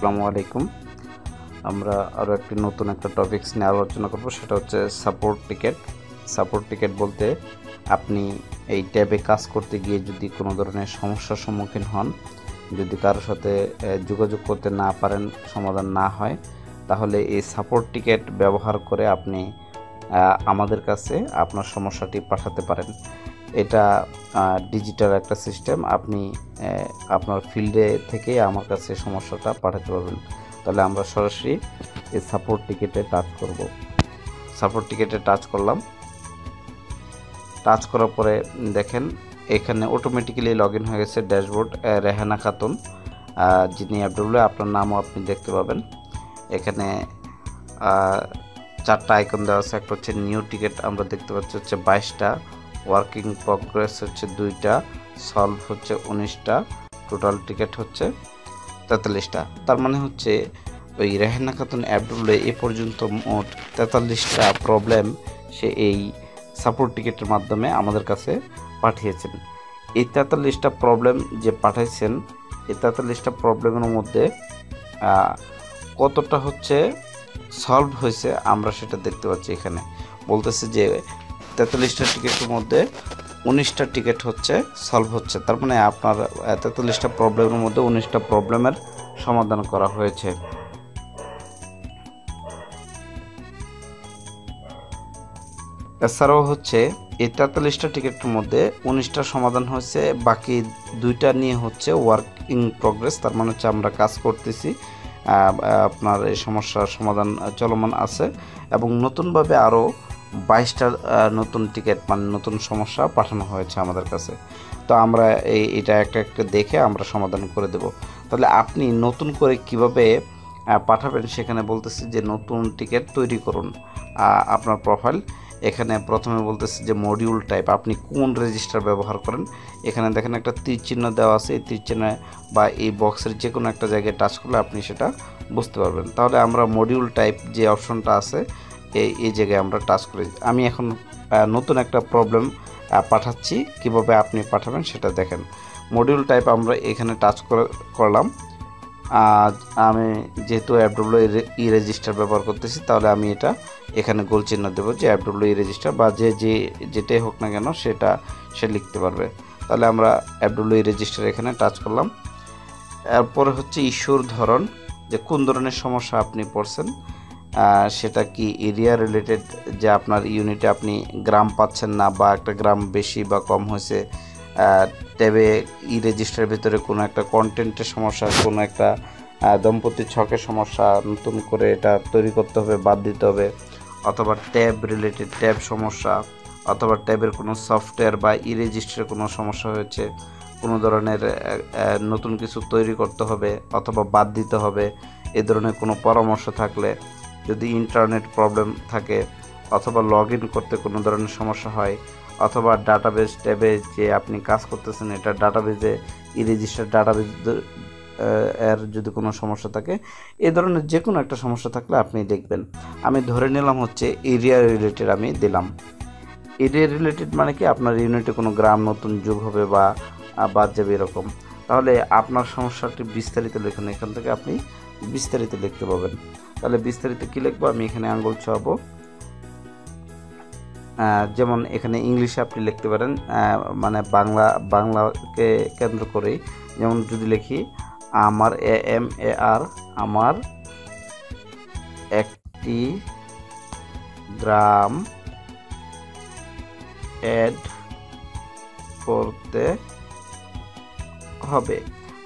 আসসালামু আলাইকুম। আমরা আরও একটি নতুন একটা টপিকস নিয়ে আলোচনা করব, সেটা হচ্ছে সাপোর্ট টিকেট সাপোর্ট টিকেট বলতে আপনি এই ট্যাবে কাজ করতে গিয়ে যদি কোনো ধরনের সমস্যার সম্মুখীন হন, যদি কারোর সাথে যোগাযোগ করতে না পারেন, সমাধান না হয়, তাহলে এই সাপোর্ট টিকেট ব্যবহার করে আপনি আমাদের কাছে আপনার সমস্যাটি পাঠাতে পারেন। এটা ডিজিটাল একটা সিস্টেম আপনি আপনার ফিল্ডে থেকে আমার কাছে সমস্যাটা পাঠাতে পারবেন। তাহলে আমরা সরাসরি এই সাপোর্ট টিকেটে টাচ করব। সাপোর্ট টিকেটে টাচ করলাম। টাচ করার পরে দেখেন, এখানে অটোমেটিক্যালি লগ হয়ে গেছে ড্যাশবোর্ড রেহানা খাতুন যিনি অ্যাপডব্লিউ আপনার নামও আপনি দেখতে পাবেন। এখানে চারটা আইকন দেওয়া আছে, একটা হচ্ছে নিউ টিকিট আমরা দেখতে পাচ্ছি হচ্ছে বাইশটা। ওয়ার্কিং প্রগ্রেস হচ্ছে দুইটা সলভ হচ্ছে উনিশটা টোটাল টিকিট হচ্ছে তেতাল্লিশটা। তার মানে হচ্ছে ওই রেহানা খাতুন অ্যাপডুল্লে এ পর্যন্ত মোট তেতাল্লিশটা প্রবলেম সে এই সাপোর্ট টিকিটের মাধ্যমে আমাদের কাছে পাঠিয়েছেন। এই তেতাল্লিশটা প্রবলেম যে পাঠাইছেন, এই তেতাল্লিশটা প্রবলেমের মধ্যে কতটা হচ্ছে সলভ হয়েছে আমরা সেটা দেখতে পাচ্ছি এখানে। বলতেছে যে তেতাল্লিশটা টিকিটের মধ্যে উনিশটা টিকিট হচ্ছে সলভ হচ্ছে। তার মানে আপনার তেতাল্লিশটা প্রবলেমের মধ্যে উনিশটা প্রবলেমের সমাধান করা হয়েছে। এছাড়াও হচ্ছে, এই তেতাল্লিশটা টিকিটের মধ্যে উনিশটা সমাধান হয়েছে, বাকি দুইটা নিয়ে হচ্ছে ওয়ার্ক ইন প্রগ্রেস তার মানে হচ্ছে আমরা কাজ করতেছি আপনার এই সমস্যার সমাধান চলমান আছে। এবং নতুনভাবে আরও বাইশটা নতুন টিকিট মানে নতুন সমস্যা পাঠানো হয়েছে আমাদের কাছে। তো আমরা এই, এটা একটা একটা দেখে আমরা সমাধান করে দেব। তাহলে আপনি নতুন করে কীভাবে পাঠাবেন সেখানে বলতেছি যে নতুন টিকিট তৈরি করুন। আপনার প্রোফাইল এখানে প্রথমে বলতেছে যে মডিউল টাইপ আপনি কোন রেজিস্টার ব্যবহার করেন। এখানে দেখেন একটা তীর চিহ্ন দেওয়া আছে, এই তীর চিহ্নে বা এই বক্সের যে কোনো একটা জায়গায় টাচ করলে আপনি সেটা বুঝতে পারবেন। তাহলে আমরা মডিউল টাইপ যে অপশনটা আছে এই এই জায়গায় আমরা টাচ করি আমি এখন নতুন একটা প্রবলেম পাঠাচ্ছি। কীভাবে আপনি পাঠাবেন সেটা দেখেন। মডিউল টাইপ আমরা এখানে টাচ করে, করলাম। আমি যেহেতু অ্যাপডব্লিউ ই রেজিস্টার ব্যবহার করতেছি, তাহলে আমি এটা এখানে গোল চিহ্ন দেবো যে অ্যাপডব্লিউ ই রেজিস্টার বা যে যে, যেটাই হোক না কেন সেটা সে লিখতে পারবে। তাহলে আমরা অ্যাপডব্লিউ ই রেজিস্টার এখানে টাচ করলাম। এরপরে হচ্ছে ইস্যুর ধরন, যে কোন ধরনের সমস্যা আপনি পড়ছেন। সেটা কি এরিয়া রিলেটেড যে আপনার ইউনিটে আপনি গ্রাম পাচ্ছেন না বা একটা গ্রাম বেশি বা কম হয়েছে ট্যাবে ই রেজিস্টারের ভিতরে কোনো একটা কন্টেন্টের সমস্যা, কোনো একটা দম্পতির ছকের সমস্যা নতুন করে এটা তৈরি করতে হবে, বাদ দিতে হবে, অথবা ট্যাব রিলেটেড ট্যাব সমস্যা, অথবা ট্যাবের কোনো সফটওয়্যার বা ই রেজিস্টারের কোনো সমস্যা হয়েছে, কোনো ধরনের নতুন কিছু তৈরি করতে হবে, অথবা বাদ দিতে হবে, এ ধরনের কোনো পরামর্শ থাকলে যদি ইন্টারনেট প্রবলেম থাকে অথবা লগ ইন করতে কোনো ধরনের সমস্যা হয় অথবা ডাটাবেস ট্যাবে যে আপনি কাজ করতেছেন এটা ডাটাবেজে ই রেজিস্টার ডাটাবেজ এর যদি কোনো সমস্যা থাকে, এ ধরনের যে কোনো একটা সমস্যা থাকলে আপনি দেখবেন। আমি ধরে নিলাম হচ্ছে এরিয়া রিলেটেড আমি দিলাম। এরিয়া রিলেটেড মানে কি? আপনার ইউনিটে কোনো গ্রাম নতুন যোগ হবে বা বাদ যাবে এরকম। তাহলে আপনার সমস্যাটি বিস্তারিত লিখুন। এখান থেকে আপনি বিস্তারিত লিখতে পাবেন। তাহলে বিস্তারিত কী লিখব? আমি এখানে আঙ্গুল ছোঁয়াবো যেমন এখানে ইংলিশে আপনি লিখতে পারেন। মানে বাংলা, বাংলাকে কেন্দ্র করেই। যেমন যদি লিখি, আমার এ এম এ আর, আমার একটি গ্রাম অ্যাড করতে হবে।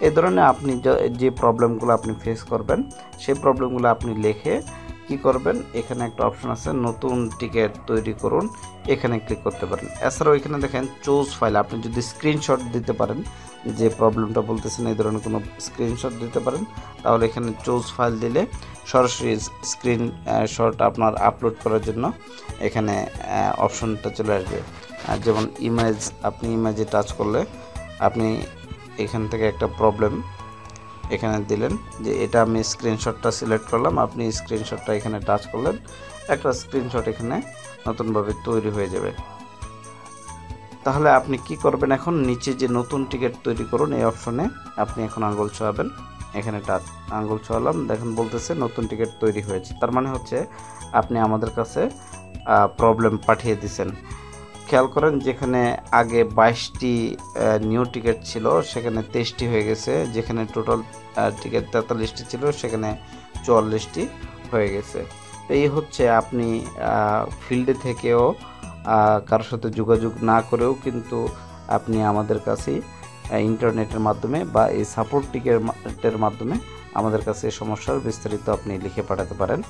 এই ধরনের আপনি যে প্রবলেমগুলো আপনি ফেস করবেন, সেই প্রবলেমগুলো আপনি লিখে কি করবেন? এখানে একটা অপশন আছে, নতুন টিকিট তৈরি করুন। এখানে ক্লিক করতে পারেন। এছাড়াও এখানে দেখেন চুজ ফাইল আপনি যদি স্ক্রিনশট দিতে পারেন, যে প্রবলেমটা বলতেছেন, এই ধরনের কোনো স্ক্রিনশট দিতে পারেন, তাহলে এখানে চুজ ফাইল দিলে সরাসরি স্ক্রিন শট আপনার আপলোড করার জন্য এখানে অপশনটা চলে আসবে। যেমন ইমেজ আপনি ইমেজে টাচ করলে আপনি এখান থেকে একটা প্রবলেম এখানে দিলেন যে এটা আমি স্ক্রিনশটটা সিলেক্ট করলাম, আপনি স্ক্রিনশটটা এখানে টাচ করলেন, একটা স্ক্রিনশট এখানে নতুনভাবে তৈরি হয়ে যাবে। তাহলে আপনি কি করবেন এখন? নিচে যে নতুন টিকিট তৈরি করুন, এই অপশনে আপনি এখন আঙ্গুল ছোঁয়াবেন। এখানে টাচ আঙ্গুল ছোঁয়ালাম, দেখেন বলতেছে নতুন টিকিট তৈরি হয়েছে। তার মানে হচ্ছে আপনি আমাদের কাছে প্রবলেম পাঠিয়ে দিছেন। খেয়াল করেন যেখানে আগে বাইশটি নিউ টিকিট ছিল সেখানে তেইশটি হয়ে গেছে। যেখানে টোটাল টিকিট তেতাল্লিশটি ছিল সেখানে চুয়াল্লিশটি হয়ে গেছে। এই হচ্ছে আপনি ফিল্ডে থেকেও কারোর সাথে যোগাযোগ না করেও কিন্তু আপনি আমাদের আহ, ইন্টারনেটের মাধ্যমে বা এই সাপোর্ট টিকেটের মাধ্যমে আমাদের কাছে সমস্যার বিস্তারিত আপনি লিখে পাঠাতে পারেন।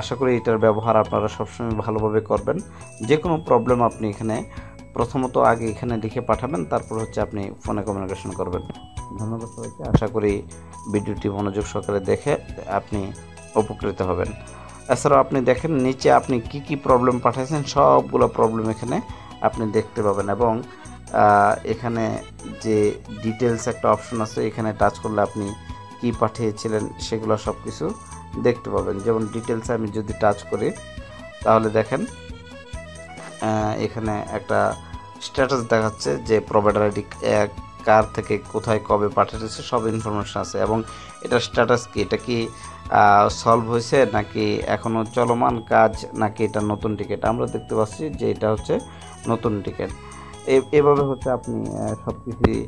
আশা করি এটার ব্যবহার আপনারা সবসময় ভালোভাবে করবেন। যে কোনো প্রবলেম আপনি এখানে প্রথমত আগে এখানে লিখে পাঠাবেন, তারপর হচ্ছে আপনি ফোনে কমিউনিকেশন করবেন। ধন্যবাদ সবাইকে। আশা করি ভিডিওটি মনোযোগ সহকারে দেখে আপনি উপকৃত হবেন। এছাড়াও আপনি দেখেন, নিচে আপনি কি কি প্রবলেম পাঠাইছেন, সবগুলো প্রবলেম এখানে আপনি দেখতে পাবেন এবং এখানে যে ডিটেলস একটা অপশন আছে, এখানে টাচ করলে আপনি কি পাঠিয়েছিলেন, সেগুলো সব কিছু দেখতে পাবেন। যেমন ডিটেলসে আমি যদি টাচ করি, তাহলে দেখেন এখানে একটা স্ট্যাটাস দেখাচ্ছে যে প্রোভাইডার আইডি কার থেকে কোথায় কবে পাঠিয়েছে, সব ইনফরমেশন আছে। এবং এটা স্ট্যাটাস কি? এটা কি সলভ হয়েছে নাকি এখনও চলমান কাজ, নাকি এটা নতুন টিকিট আমরা দেখতে পাচ্ছি যে এটা হচ্ছে নতুন টিকিট এভাবে হচ্ছে আপনি সব কিছুই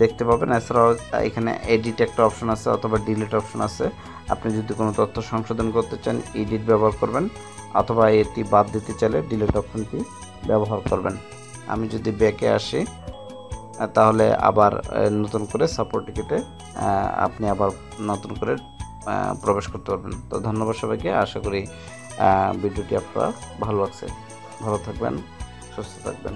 দেখতে পাবেন। এছাড়াও এখানে এডিট একটা অপশন আছে অথবা ডিলিট অপশন আছে। আপনি যদি কোনো তথ্য সংশোধন করতে চান এডিট ব্যবহার করবেন। অথবা এটি বাদ দিতে চাইলে ডিলিট অপশনটি ব্যবহার করবেন। আমি যদি ব্যাকে আসি তাহলে আবার নতুন করে সাপোর্ট টিকিটে আপনি আবার নতুন করে প্রবেশ করতে পারবেন। তো ধন্যবাদ সবাইকে। আশা করি ভিডিওটি আপনার ভালো লাগছে। ভালো থাকবেন, সুস্থ থাকবেন।